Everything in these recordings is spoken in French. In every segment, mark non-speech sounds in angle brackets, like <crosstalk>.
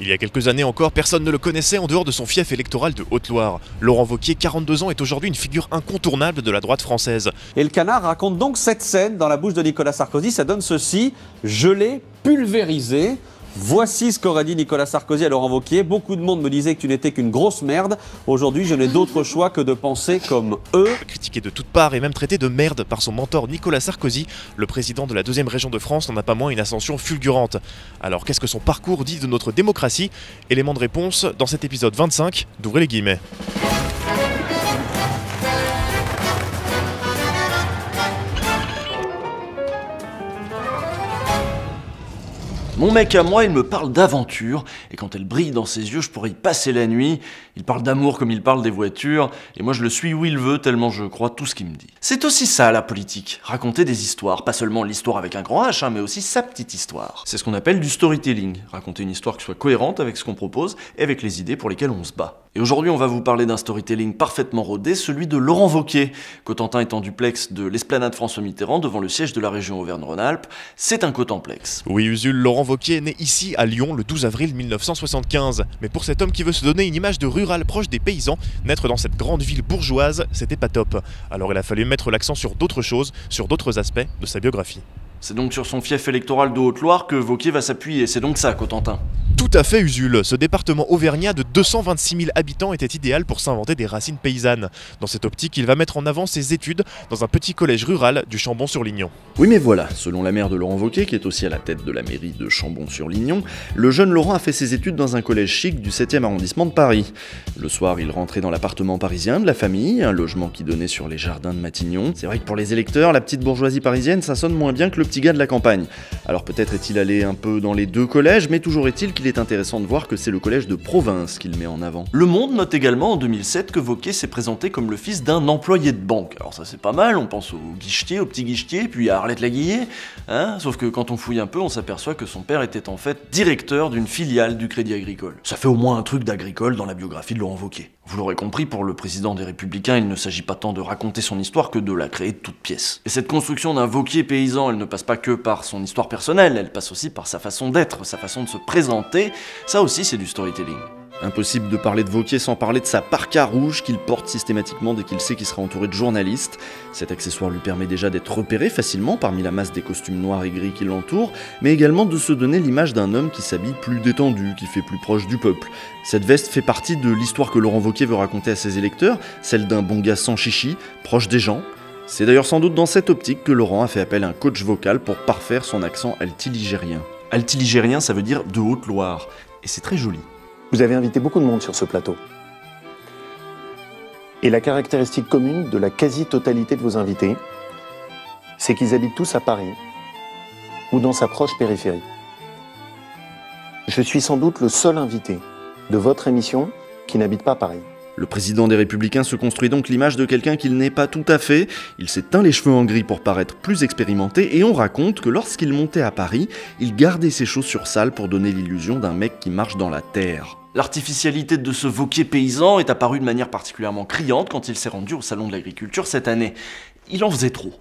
Il y a quelques années encore, personne ne le connaissait en dehors de son fief électoral de Haute-Loire. Laurent Vauquier, 42 ans, est aujourd'hui une figure incontournable de la droite française. Et le canard raconte donc cette scène dans la bouche de Nicolas Sarkozy. Ça donne ceci Je l'ai pulvérisé. Voici ce qu'aurait dit Nicolas Sarkozy à Laurent Wauquiez. Beaucoup de monde me disait que tu n'étais qu'une grosse merde. Aujourd'hui, je n'ai d'autre <laughs> choix que de penser comme eux. Critiqué de toutes parts et même traité de merde par son mentor Nicolas Sarkozy, le président de la deuxième région de France n'en a pas moins une ascension fulgurante. Alors qu'est-ce que son parcours dit de notre démocratie? Élément de réponse dans cet épisode 25 d'Ouvrez les guillemets. Mon mec à moi, il me parle d'aventure, et quand elle brille dans ses yeux, je pourrais y passer la nuit. Il parle d'amour comme il parle des voitures, et moi je le suis où il veut, tellement je crois tout ce qu'il me dit. C'est aussi ça la politique, raconter des histoires, pas seulement l'histoire avec un grand H, hein, mais aussi sa petite histoire. C'est ce qu'on appelle du storytelling, raconter une histoire qui soit cohérente avec ce qu'on propose et avec les idées pour lesquelles on se bat. Et aujourd'hui, on va vous parler d'un storytelling parfaitement rodé, celui de Laurent Vauquier. Cotentin est en duplex de l'esplanade François Mitterrand devant le siège de la région Auvergne-Rhône-Alpes. C'est un cotenplex. Oui, Usul, Laurent Vauquier est né ici à Lyon le 12 avril 1975. Mais pour cet homme qui veut se donner une image de rural proche des paysans, naître dans cette grande ville bourgeoise, c'était pas top. Alors il a fallu mettre l'accent sur d'autres choses, sur d'autres aspects de sa biographie. C'est donc sur son fief électoral de Haute-Loire que Vauquier va s'appuyer, c'est donc ça, Cotentin. Tout à fait, Usul. Ce département auvergnat de 226 000 habitants était idéal pour s'inventer des racines paysannes. Dans cette optique, il va mettre en avant ses études dans un petit collège rural du Chambon-sur-Lignon. Oui, mais voilà, selon la mère de Laurent Vauquier, qui est aussi à la tête de la mairie de Chambon-sur-Lignon, le jeune Laurent a fait ses études dans un collège chic du 7e arrondissement de Paris. Le soir, il rentrait dans l'appartement parisien de la famille, un logement qui donnait sur les jardins de Matignon. C'est vrai que pour les électeurs, la petite bourgeoisie parisienne, ça sonne moins bien que le petit gars de la campagne. Alors peut-être est-il allé un peu dans les deux collèges, mais toujours est-il qu'il est intéressant de voir que c'est le collège de province qu'il met en avant. Le Monde note également en 2007 que Vauquier s'est présenté comme le fils d'un employé de banque. Alors ça c'est pas mal, on pense au guichetier, au petit guichetier, puis à Arlette Laguillet, hein Sauf que quand on fouille un peu, on s'aperçoit que son père était en fait directeur d'une filiale du Crédit Agricole. Ça fait au moins un truc d'agricole dans la biographie de Laurent Vauquier. Vous l'aurez compris, pour le président des Républicains, il ne s'agit pas tant de raconter son histoire que de la créer de toutes pièces. Et cette construction d'un Vauquier paysan, elle ne passe pas que par son histoire personnelle, elle passe aussi par sa façon d'être, sa façon de se présenter. Ça aussi, c'est du storytelling. Impossible de parler de Vauquier sans parler de sa parka rouge qu'il porte systématiquement dès qu'il sait qu'il sera entouré de journalistes. Cet accessoire lui permet déjà d'être repéré facilement parmi la masse des costumes noirs et gris qui l'entourent, mais également de se donner l'image d'un homme qui s'habille plus détendu, qui fait plus proche du peuple. Cette veste fait partie de l'histoire que Laurent Vauquier veut raconter à ses électeurs, celle d'un bon gars sans chichi, proche des gens. C'est d'ailleurs sans doute dans cette optique que Laurent a fait appel à un coach vocal pour parfaire son accent altiligérien. Altiligérien, ça veut dire de Haute-Loire, et c'est très joli. Vous avez invité beaucoup de monde sur ce plateau. Et la caractéristique commune de la quasi-totalité de vos invités, c'est qu'ils habitent tous à Paris ou dans sa proche périphérie. Je suis sans doute le seul invité de votre émission qui n'habite pas Paris. Le président des Républicains se construit donc l'image de quelqu'un qu'il n'est pas tout à fait. Il s'est teint les cheveux en gris pour paraître plus expérimenté et on raconte que lorsqu'il montait à Paris, il gardait ses chaussures sales pour donner l'illusion d'un mec qui marche dans la terre. L'artificialité de ce Vauquier paysan est apparue de manière particulièrement criante quand il s'est rendu au Salon de l'Agriculture cette année. Il en faisait trop.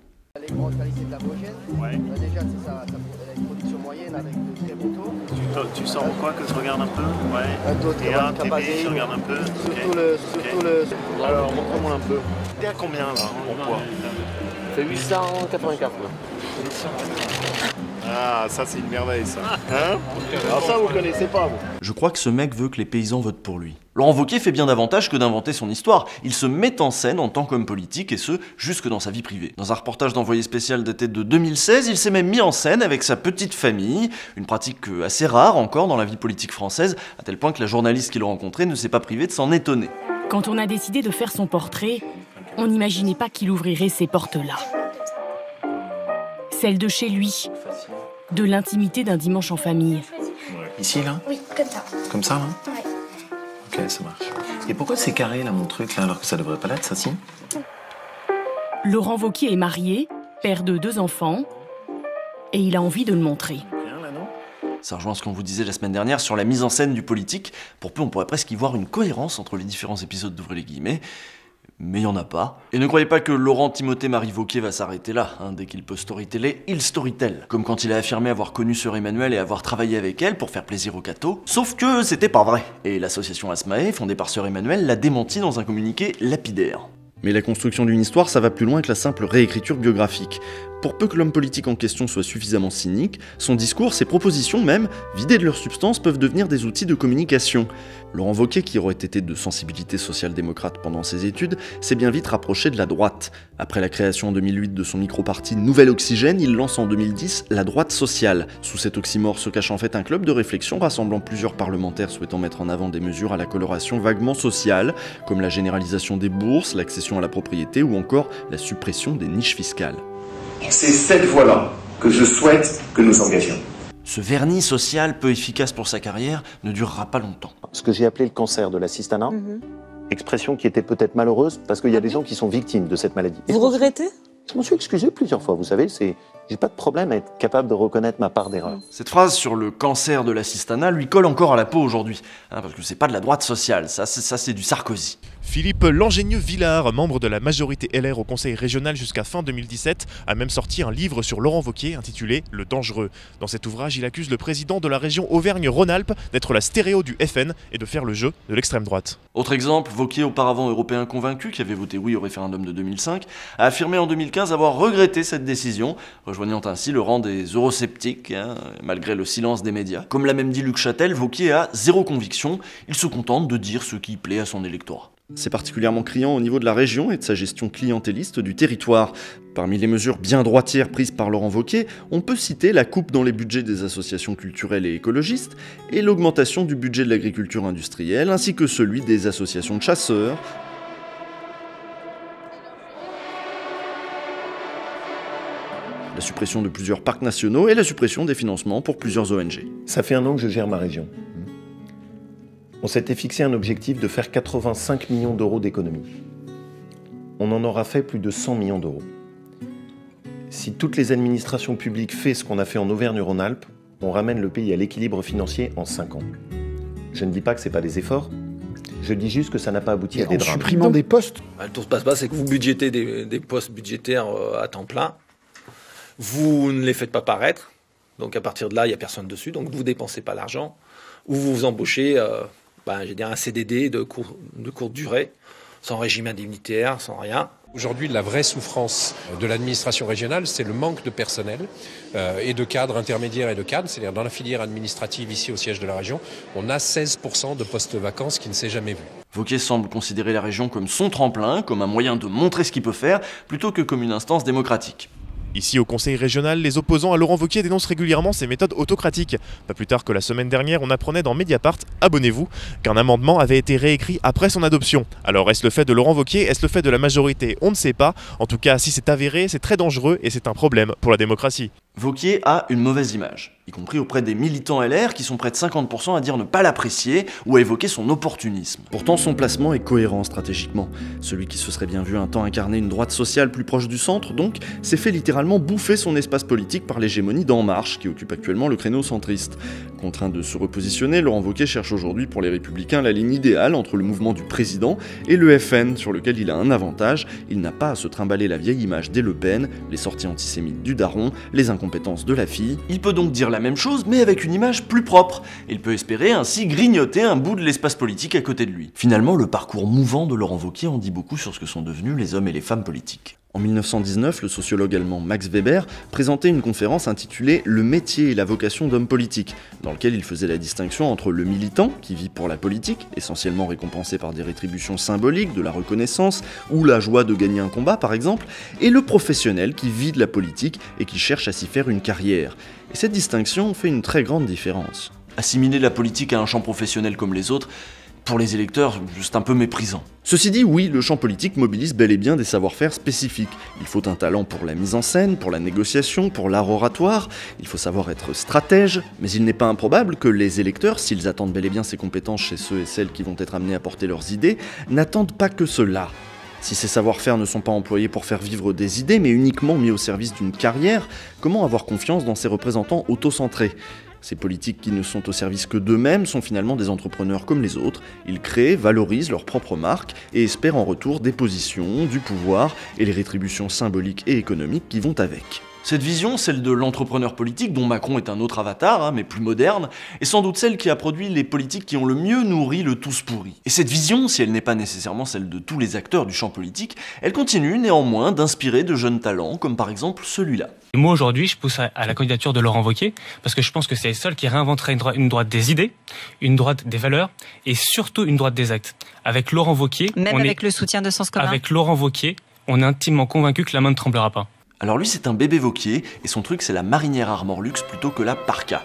Les grandes qualités de la prochaine, ouais. bah déjà c'est ça, ça, une production moyenne avec de très beaux taux. Tu, tu sens quoi que je regarde un peu Ouais. Un taux de je regarde un peu. Surtout le, surtout le. Alors, montre-moi un peu. T'es à combien là en poids C'est 884 là. Ah, ça c'est une merveille ça. Hein Alors ça vous connaissez pas vous Je crois que ce mec veut que les paysans votent pour lui. Laurent Wauquiez fait bien davantage que d'inventer son histoire. Il se met en scène en tant qu'homme politique et ce, jusque dans sa vie privée. Dans un reportage d'envoyé spécial daté de 2016, il s'est même mis en scène avec sa petite famille, une pratique euh, assez rare encore dans la vie politique française, à tel point que la journaliste qu'il rencontrait ne s'est pas privée de s'en étonner. Quand on a décidé de faire son portrait, on n'imaginait pas qu'il ouvrirait ces portes-là. Celle de chez lui, de l'intimité d'un dimanche en famille. Ici, là Oui, comme ça. Comme ça, là Ouais. Ok, ça marche. Et pourquoi c'est carré, là, mon truc, là, alors que ça devrait pas l'être, ça, si Laurent Vauquier est marié, père de deux enfants, et il a envie de le montrer. Ça rejoint ce qu'on vous disait la semaine dernière sur la mise en scène du politique. Pour peu, on pourrait presque y voir une cohérence entre les différents épisodes d'Ouvrez les guillemets. Mais il n'y en a pas. Et ne croyez pas que Laurent Timothée Marie Vauquier va s'arrêter là. Hein. Dès qu'il peut storyteller, il storytell. Comme quand il a affirmé avoir connu Sœur Emmanuel et avoir travaillé avec elle pour faire plaisir aux cathos. Sauf que c'était pas vrai. Et l'association Asmae, fondée par Sœur Emmanuel, l'a démenti dans un communiqué lapidaire. Mais la construction d'une histoire, ça va plus loin que la simple réécriture biographique. Pour peu que l'homme politique en question soit suffisamment cynique, son discours, ses propositions même, vidées de leur substance, peuvent devenir des outils de communication. Laurent Wauquiez, qui aurait été de sensibilité social-démocrate pendant ses études, s'est bien vite rapproché de la droite. Après la création en 2008 de son micro-parti Nouvel Oxygène, il lance en 2010 la droite sociale. Sous cet oxymore se cache en fait un club de réflexion rassemblant plusieurs parlementaires souhaitant mettre en avant des mesures à la coloration vaguement sociale, comme la généralisation des bourses, l'accession à la propriété ou encore la suppression des niches fiscales. C'est cette voie-là que je souhaite que nous engagions. Ce vernis social peu efficace pour sa carrière ne durera pas longtemps. Ce que j'ai appelé le cancer de l'assistanat, Mhm. expression qui était peut-être malheureuse parce qu'il y a des gens qui sont victimes de cette maladie. Et Vous regrettez? Je m'en suis excusé plusieurs fois, vous savez, c'est j'ai pas de problème à être capable de reconnaître ma part d'erreur. Cette phrase sur le cancer de l'assistanat lui colle encore à la peau aujourd'hui, hein, parce que c'est pas de la droite sociale, ça, c'est du Sarkozy. Philippe Langenieux Villard, membre de la majorité LR au Conseil régional jusqu'à fin 2017, a même sorti un livre sur Laurent Wauquiez intitulé Le Dangereux. Dans cet ouvrage, il accuse le président de la région Auvergne-Rhône-Alpes d'être la stéréo du FN et de faire le jeu de l'extrême droite. Autre exemple, Vauquier, auparavant européen convaincu, qui avait voté oui au référendum de 2005, a affirmé en 2015 avoir regretté cette décision, rejoignant ainsi le rang des eurosceptiques, hein, malgré le silence des médias. Comme l'a même dit Luc Châtel, Vauquier a zéro conviction, il se contente de dire ce qui plaît à son électorat. C'est particulièrement criant au niveau de la région et de sa gestion clientéliste du territoire. Parmi les mesures bien droitières prises par Laurent Wauquiez, on peut citer la coupe dans les budgets des associations culturelles et écologistes et l'augmentation du budget de l'agriculture industrielle ainsi que celui des associations de chasseurs, la suppression de plusieurs parcs nationaux et la suppression des financements pour plusieurs ONG. Ça fait un an que je gère ma région. On s'était fixé un objectif de faire 85 millions d'euros d'économies. On en aura fait plus de 100 millions d'euros. Si toutes les administrations publiques font ce qu'on a fait en Auvergne-Rhône-Alpes, on ramène le pays à l'équilibre financier en 5 ans. Je ne dis pas que ce n'est pas des efforts, je dis juste que ça n'a pas abouti à des en drames. supprimant des postes? Bah, Le tour se passe pas, c'est que vous budgétez des, des postes budgétaires euh, à temps plein. Vous ne les faites pas paraître. Donc à partir de là, il n'y a personne dessus. Donc vous dépensez pas l'argent. Ou vous vous embauchez euh, veux dire, un CDD de, court- de courte durée, sans régime indemnitaire, sans rien. Aujourd'hui, la vraie souffrance de l'administration régionale, c'est le manque de personnel euh, et de cadres intermédiaires et de cadres. C'est-à-dire dans la filière administrative ici au siège de la région, on a 16% de postes vacants, ce qui ne s'est jamais vu. Wauquiez semble considérer la région comme son tremplin, comme un moyen de montrer ce qu'il peut faire, plutôt que comme une instance démocratique. Ici au Conseil régional, les opposants à Laurent Wauquiez dénoncent régulièrement ses méthodes autocratiques. Pas plus tard que la semaine dernière, on apprenait dans Mediapart, abonnez-vous, qu'un amendement avait été réécrit après son adoption. Alors est-ce le fait de Laurent Wauquiez, est-ce le fait de la majorité? On ne sait pas. En tout cas, si c'est avéré, c'est très dangereux et c'est un problème pour la démocratie. Vauquier a une mauvaise image, y compris auprès des militants LR qui sont près de 50% à dire ne pas l'apprécier ou à évoquer son opportunisme. Pourtant, son placement est cohérent stratégiquement. Celui qui se serait bien vu un temps incarner une droite sociale plus proche du centre, donc, s'est fait littéralement bouffer son espace politique par l'hégémonie d'En Marche, qui occupe actuellement le créneau centriste. Contraint de se repositionner, Laurent Wauquiez cherche aujourd'hui pour les Républicains la ligne idéale entre le mouvement du président et le FN, sur lequel il a un avantage, il n'a pas à se trimballer la vieille image des Le Pen, les sorties antisémites du daron, les incompétences de la fille. Il peut donc dire la même chose, mais avec une image plus propre. Il peut espérer ainsi grignoter un bout de l'espace politique à côté de lui. Finalement, le parcours mouvant de Laurent Wauquiez en dit beaucoup sur ce que sont devenus les hommes et les femmes politiques. En 1919, le sociologue allemand Max Weber présentait une conférence intitulée Le métier et la vocation d'homme politique, dans lequel il faisait la distinction entre le militant, qui vit pour la politique, essentiellement récompensé par des rétributions symboliques, de la reconnaissance ou la joie de gagner un combat par exemple, et le professionnel qui vit de la politique et qui cherche à s'y faire une carrière. Et cette distinction fait une très grande différence. Assimiler la politique à un champ professionnel comme les autres, pour les électeurs, juste un peu méprisant. Ceci dit, oui, le champ politique mobilise bel et bien des savoir-faire spécifiques. Il faut un talent pour la mise en scène, pour la négociation, pour l'art oratoire, il faut savoir être stratège, mais il n'est pas improbable que les électeurs, s'ils attendent bel et bien ces compétences chez ceux et celles qui vont être amenés à porter leurs idées, n'attendent pas que cela. Si ces savoir-faire ne sont pas employés pour faire vivre des idées, mais uniquement mis au service d'une carrière, comment avoir confiance dans ces représentants auto-centrés? Ces politiques qui ne sont au service que d'eux-mêmes sont finalement des entrepreneurs comme les autres. Ils créent, valorisent leur propre marque et espèrent en retour des positions, du pouvoir et les rétributions symboliques et économiques qui vont avec. Cette vision, celle de l'entrepreneur politique, dont Macron est un autre avatar, hein, mais plus moderne, est sans doute celle qui a produit les politiques qui ont le mieux nourri le tous pourri. Et cette vision, si elle n'est pas nécessairement celle de tous les acteurs du champ politique, elle continue néanmoins d'inspirer de jeunes talents, comme par exemple celui-là. Moi aujourd'hui, je pousse à la candidature de Laurent Wauquiez, parce que je pense que c'est le seul qui réinventerait une, droite des idées, une droite des valeurs, et surtout une droite des actes. Avec Laurent Wauquiez... Même avec le soutien de Sens commun Avec Laurent Wauquiez, on est intimement convaincu que la main ne tremblera pas. Alors lui c'est un bébé Vauquier, et son truc c'est la marinière Armor Luxe plutôt que la parka.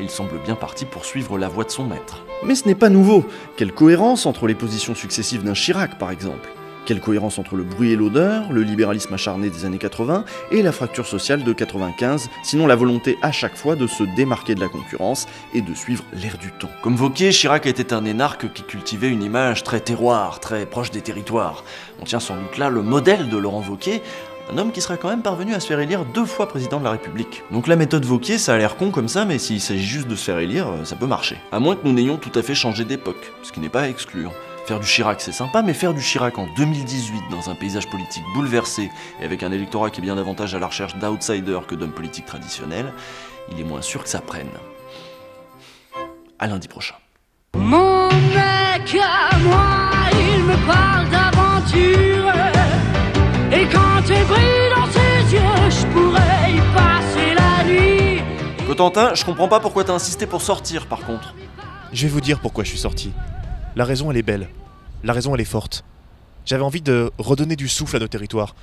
il semble bien parti pour suivre la voie de son maître. Mais ce n'est pas nouveau. Quelle cohérence entre les positions successives d'un Chirac par exemple? Quelle cohérence entre le bruit et l'odeur, le libéralisme acharné des années 80 et la fracture sociale de 95, sinon la volonté à chaque fois de se démarquer de la concurrence et de suivre l'air du temps. Comme Vauquier, Chirac était un énarque qui cultivait une image très terroir, très proche des territoires. On tient sans doute là le modèle de Laurent Vauquier, un homme qui sera quand même parvenu à se faire élire deux fois président de la République. Donc la méthode Vauquier, ça a l'air con comme ça, mais s'il s'agit juste de se faire élire, euh, ça peut marcher. À moins que nous n'ayons tout à fait changé d'époque, ce qui n'est pas à exclure. Faire du Chirac, c'est sympa, mais faire du Chirac en 2018 dans un paysage politique bouleversé et avec un électorat qui est bien davantage à la recherche d'outsiders que d'hommes politiques traditionnels, il est moins sûr que ça prenne. À lundi prochain. Mon mec à moi, il me parle d'aventure. Et quand tu brilles dans ses yeux, je pourrais y passer la nuit. Cotentin, je comprends pas pourquoi t'as insisté pour sortir par contre. Je vais vous dire pourquoi je suis sorti. La raison, elle est belle. La raison, elle est forte. J'avais envie de redonner du souffle à nos territoires.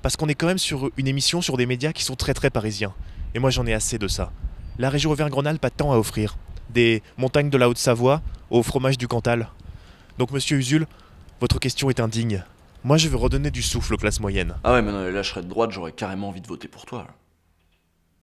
Parce qu'on est quand même sur une émission sur des médias qui sont très très parisiens. Et moi, j'en ai assez de ça. La région Auvergne-Rhône-Alpes a tant à offrir. Des montagnes de la Haute-Savoie au fromage du Cantal. Donc, monsieur Usul, votre question est indigne. Moi, je veux redonner du souffle aux classes moyennes. Ah ouais, mais non, là, je de droite, j'aurais carrément envie de voter pour toi.